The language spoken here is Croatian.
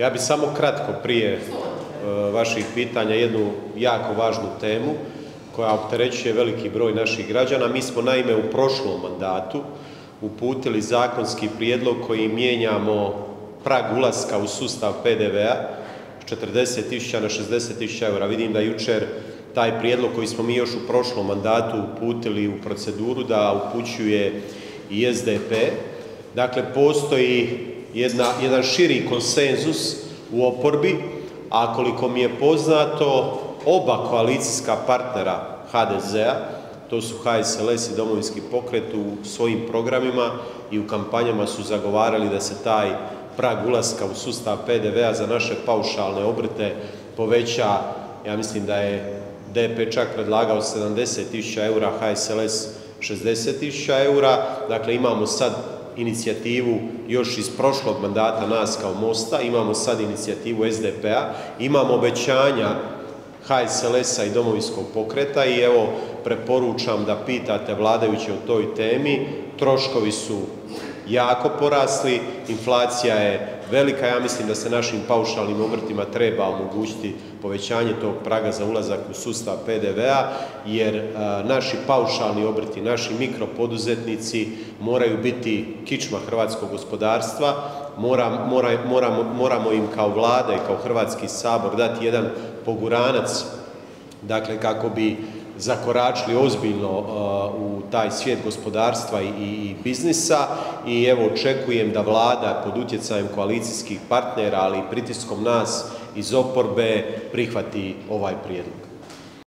Ja bi samo kratko prije e, vaših pitanja jednu jako važnu temu koja opterećuje veliki broj naših građana. Mi smo naime u prošlom mandatu uputili zakonski prijedlog kojim mijenjamo prag ulaska u sustav PDV-a s 40.000 na 60.000 EUR-a. Vidim da jučer taj prijedlog koji smo mi još u prošlom mandatu uputili u proceduru da upućuje i SDP. Dakle, postoji jedan širi konsenzus u oporbi, a koliko mi je poznato oba koalicijska partnera HDZ-a, to su HSLS i Domovinski pokret u svojim programima i u kampanjama su zagovarali da se taj prag ulaska u sustav PDV-a za naše paušalne obrte poveća, ja mislim da je DP čak predlagao 70.000 EUR-a, HSLS 60.000 EUR-a. Dakle, imamo sad inicijativu još iz prošlog mandata nas kao MOST-a, imamo sad inicijativu SDP-a, imamo obećanja HSLS-a i Domovinskog pokreta i evo preporučam da pitate vladajuće o toj temi. Troškovi su jako porasli, inflacija je velika, ja mislim da se našim paušalnim obrtima treba omogućiti povećanje tog praga za ulazak u sustav PDV-a jer naši paušalni obrti, naši mikropoduzetnici moraju biti kičma hrvatskog gospodarstva, moramo im kao Vlada i kao Hrvatski sabor dati jedan poguranac dakle kako bi zakoračili ozbiljno u taj svijet gospodarstva i biznisa i evo očekujem da Vlada pod utjecajem koalicijskih partnera, ali i pritiskom nas iz oporbe prihvati ovaj prijedlog.